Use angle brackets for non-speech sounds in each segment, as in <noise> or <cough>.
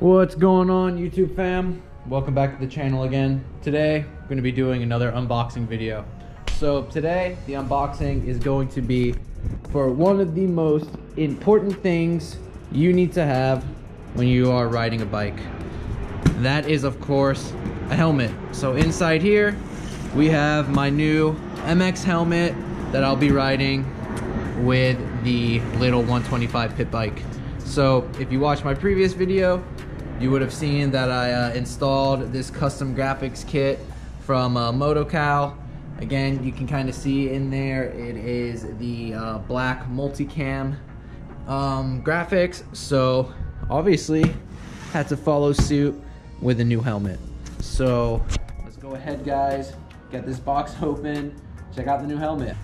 What's going on YouTube fam? Welcome back to the channel again. Today, we're going to be doing another unboxing video. So today, the unboxing is going to be for one of the most important things you need to have when you are riding a bike. That is of course, a helmet. So inside here, we have my new MX helmet that I'll be riding with the little 125 pit bike. So if you watched my previous video, you would have seen that I uh, installed this custom graphics kit from uh, MotoCal. Again, you can kind of see in there, it is the uh, black multicam um, graphics. So obviously had to follow suit with a new helmet. So let's go ahead guys, get this box open, check out the new helmet.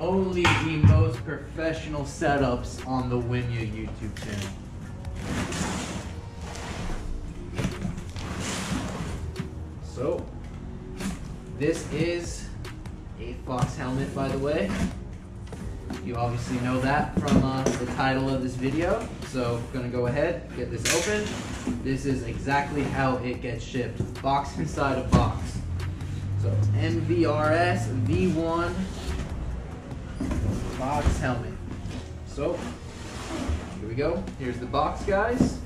Only the most professional setups on the Wimya YouTube channel. So, this is a Fox helmet, by the way. You obviously know that from uh, the title of this video. So, I'm gonna go ahead, get this open. This is exactly how it gets shipped. Box inside a box. So, MVRS V1 Fox helmet. So, here we go. Here's the box, guys.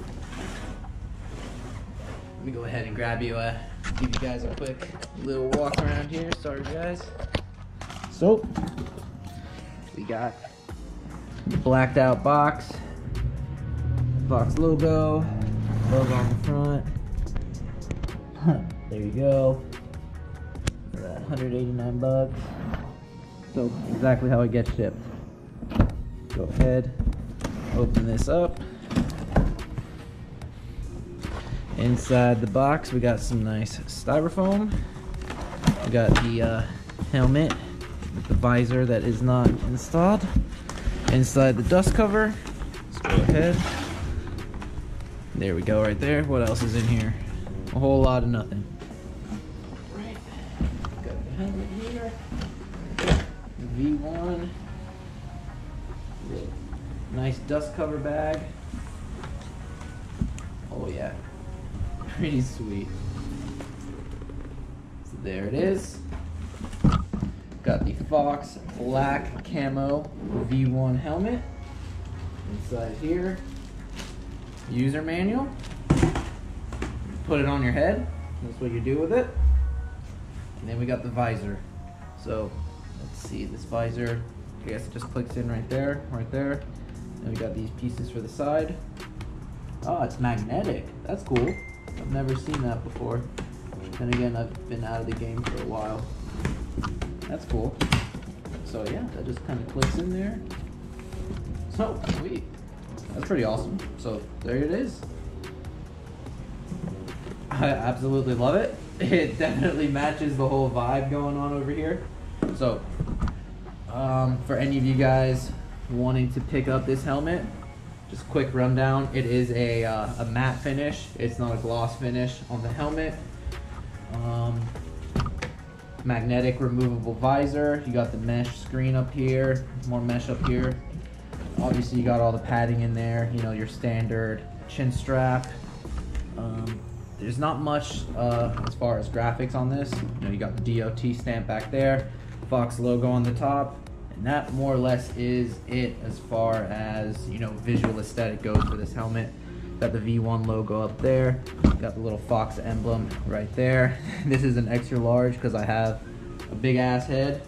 Let me go ahead and grab you a give you guys a quick little walk around here. Sorry, guys. So, we got the blacked out box, box logo, logo on the front. there you go. For that 189 bucks. So, exactly how it gets shipped. Go ahead, open this up. Inside the box, we got some nice styrofoam. We got the uh, helmet with the visor that is not installed. Inside the dust cover, let's go ahead. There we go right there. What else is in here? A whole lot of nothing. Right. Got the helmet here. V1. Nice dust cover bag. Oh yeah, pretty sweet. So there it is. Got the Fox black camo V1 helmet. Inside here, user manual. Put it on your head. That's what you do with it. And then we got the visor. So let's see this visor. I guess it just clicks in right there, right there. And we got these pieces for the side. Oh, it's magnetic. That's cool. I've never seen that before. Then again, I've been out of the game for a while. That's cool. So yeah, that just kind of clicks in there. So, sweet. That's pretty awesome. So, there it is. I absolutely love it. <laughs> It definitely matches the whole vibe going on over here. So, um, for any of you guys wanting to pick up this helmet, just quick rundown. It is a, uh, a matte finish. It's not a gloss finish on the helmet. Um, magnetic removable visor. You got the mesh screen up here, more mesh up here. Obviously you got all the padding in there, you know, your standard chin strap. Um, there's not much uh, as far as graphics on this. You know, you got the DOT stamp back there, Fox logo on the top, and that more or less is it as far as, you know, visual aesthetic goes for this helmet. Got the V1 logo up there. Got the little Fox emblem right there. <laughs> this is an extra large because I have a big ass head.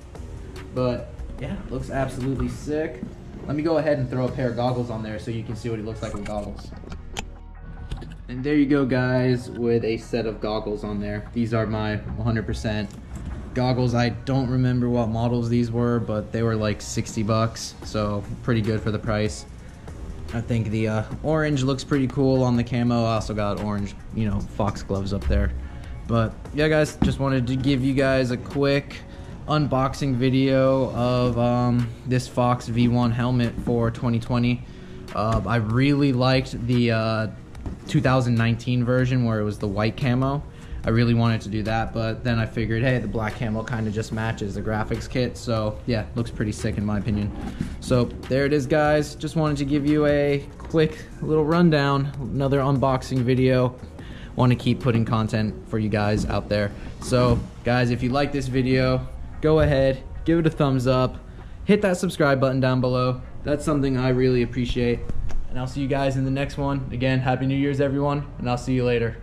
But yeah, looks absolutely sick. Let me go ahead and throw a pair of goggles on there so you can see what he looks like with goggles. And there you go guys with a set of goggles on there. These are my 100% goggles. I don't remember what models these were, but they were like 60 bucks. So pretty good for the price. I think the uh, orange looks pretty cool on the camo. I also got orange, you know, fox gloves up there. But yeah, guys, just wanted to give you guys a quick unboxing video of um, this Fox V1 helmet for 2020. Uh, I really liked the uh, 2019 version where it was the white camo. I really wanted to do that, but then I figured, hey, the black camo kind of just matches the graphics kit. So yeah, looks pretty sick in my opinion. So there it is, guys. Just wanted to give you a quick little rundown, another unboxing video. Want to keep putting content for you guys out there. So, guys, if you like this video, go ahead, give it a thumbs up, hit that subscribe button down below. That's something I really appreciate. And I'll see you guys in the next one. Again, Happy New Year's, everyone, and I'll see you later.